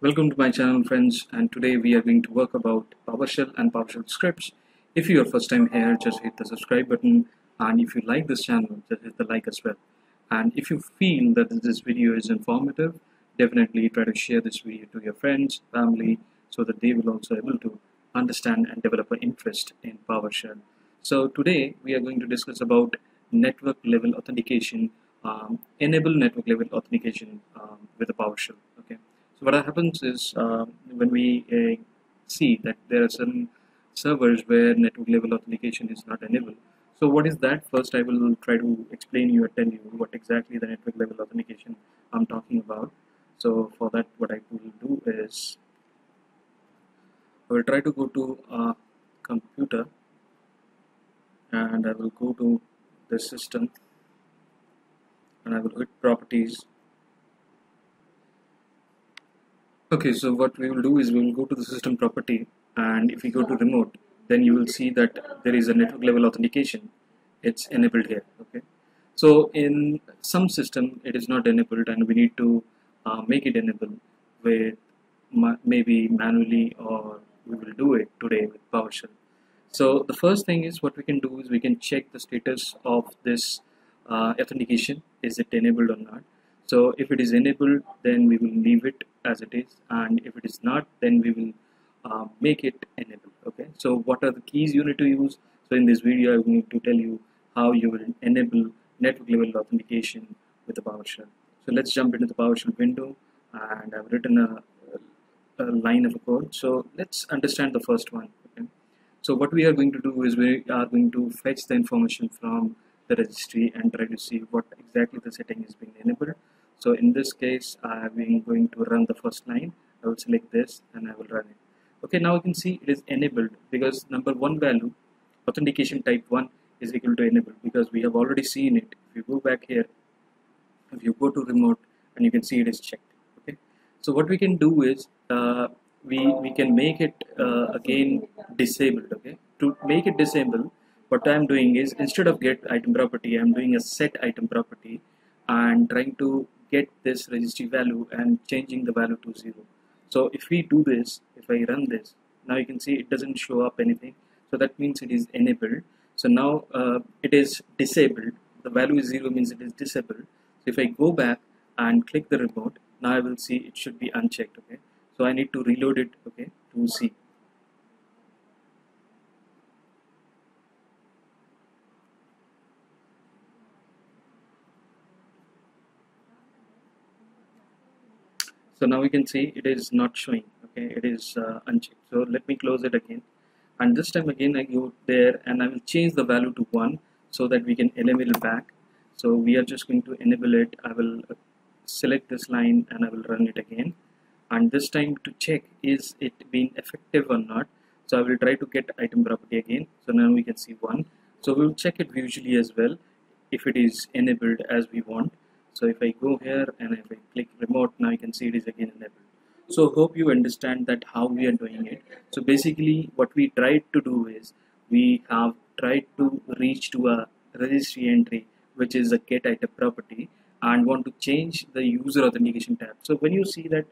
Welcome to my channel friends and today we are going to work about PowerShell and PowerShell scripts. If you are first time here just hit the subscribe button and if you like this channel just hit the like as well. And if you feel that this video is informative definitely try to share this video to your friends, family so that they will also able to understand and develop an interest in PowerShell. So today we are going to discuss about network level authentication, um, enable network level authentication um, with the PowerShell. Okay. So what happens is uh, when we uh, see that there are some servers where network level authentication is not enabled. So what is that? First, I will try to explain you or tell you what exactly the network level authentication I'm talking about. So for that, what I will do is I will try to go to a computer and I will go to the system and I will hit properties Okay, so what we will do is we will go to the system property and if we go to remote, then you will see that there is a network level authentication. It's enabled here. Okay, so in some system it is not enabled and we need to uh, make it enabled with ma maybe manually or we will do it today with PowerShell. So the first thing is what we can do is we can check the status of this uh, authentication. Is it enabled or not? So if it is enabled, then we will leave it as it is, and if it is not, then we will uh, make it enable. Okay. So what are the keys you need to use? So in this video, I'm going to tell you how you will enable network level authentication with the PowerShell. So let's jump into the PowerShell window, and I've written a, a line of code. So let's understand the first one. Okay. So what we are going to do is we are going to fetch the information from the registry and try to see what exactly the setting is being enabled so in this case I'm going to run the first line. I will select this and I will run it. Okay now you can see it is enabled because number one value authentication type 1 is equal to enable because we have already seen it. If you go back here if you go to remote and you can see it is checked. Okay? So what we can do is uh, we we can make it uh, again disabled. Okay? To make it disabled what I'm doing is instead of get item property I'm doing a set item property and trying to get this registry value and changing the value to 0 so if we do this if I run this now you can see it doesn't show up anything. So that means it is enabled. So now uh, it is disabled. The value is 0 means it is disabled. So if I go back and click the remote now I will see it should be unchecked okay? So I need to reload it okay to see so now we can see it is not showing okay? It is uh, unchecked so let me close it again. And this time again I go there and I will change the value to 1 so that we can enable it back. So we are just going to enable it. I will uh, select this line and I will run it again. And this time to check is it being effective or not. So I will try to get item property again. So now we can see 1 so we will check it visually as well if it is enabled as we want so if I go here and if I click remote now you can see it is again enabled. So hope you understand that how we are doing it. So basically what we tried to do is we have tried to reach to a registry entry which is a get item property and want to change the user authentication tab. So when you see that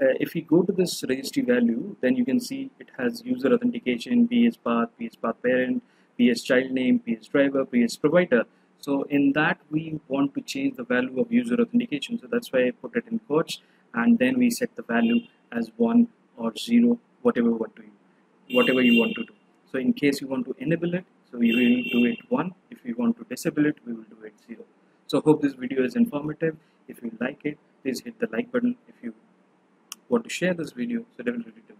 uh, if you go to this registry value then you can see it has user authentication ps path ps path parent ps child name ps driver ps provider so in that we want to change the value of user authentication. So that's why I put it in quotes and then we set the value as one or zero, whatever what do you, whatever you want to do. So in case you want to enable it, so we will do it one. If you want to disable it, we will do it zero. So hope this video is informative. If you like it, please hit the like button. If you want to share this video, so definitely do